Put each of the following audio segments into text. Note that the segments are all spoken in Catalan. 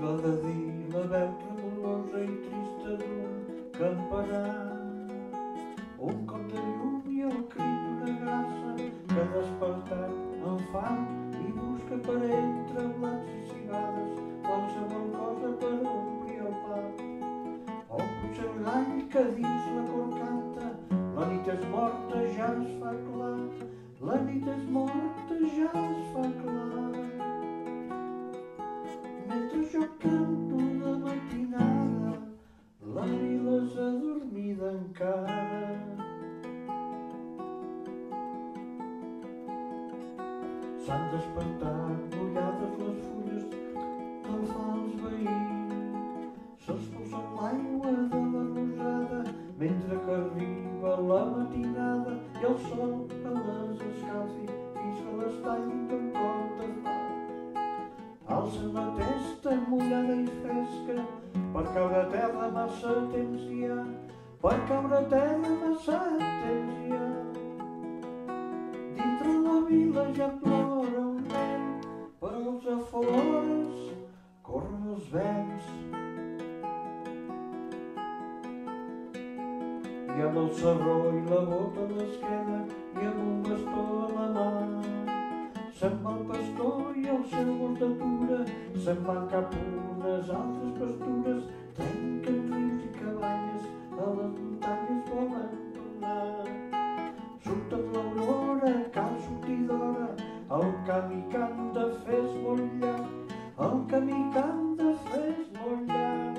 Jo de dir la veu tremolosa i trista d'un campanar. Un cop de llum i el crit d'una grassa que despertat em fa i busca per entre blats i cigades qualsevol cosa per omplir el pa. O potser un all que dins la cor canta, la nit és morta, ja es fa clar, la nit és morta, ja es fa clar jo canto de matinada, adormida encara. S'han despertat mullades les fulles del fals veí. S'expulsa l'aigua de la rosada mentre que arriba la matinada i el sol que les escalfi fins que les talli d'un cop de. Alcen la testa mullada i fresca per caure a terra massa temps hi ha, per caure a terra massa temps hi ha. Dintre la vila ja plora un nen, per als afores corren els vents. I amb el sarró i la bota a l'esquena i amb un bastó a la mà. Se'n va el pastor i el seu gos d'atura, se'n van cap unes altres pastures, trenquen rius i cabanyes, a les muntanyes volen tornar. Surt amb l'aurora, cal sortir d'hora, el camí que han de fer és molt llarg, el camí que han de fer és molt llarg.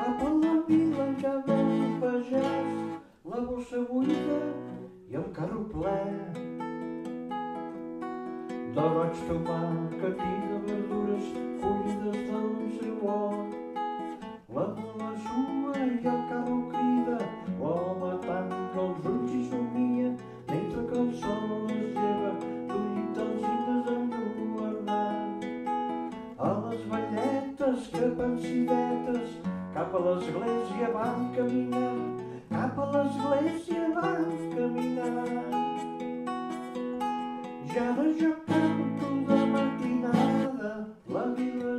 Cap a la vila ja veu pagès, la bossa buida i el carro ple. D'oroig tomàquet i de verdures collides del seu hort. La mula sua i el carro crida, l'home tanca els ulls i somia, mentre que el sol les lleva d'un llit d'alzines enlluernant. A les velletes que pensidetes cap a l'església van caminant, cap a l'església van Ya no yo pregunto la matinada, la vida